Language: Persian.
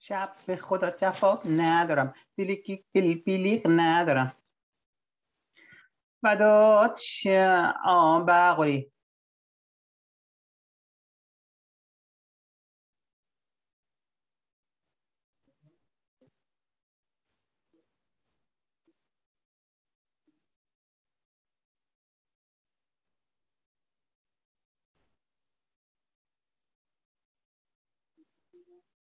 شب به خدا جفا ندارم. دلیکی بیلیق ندارم. بدات آن بغری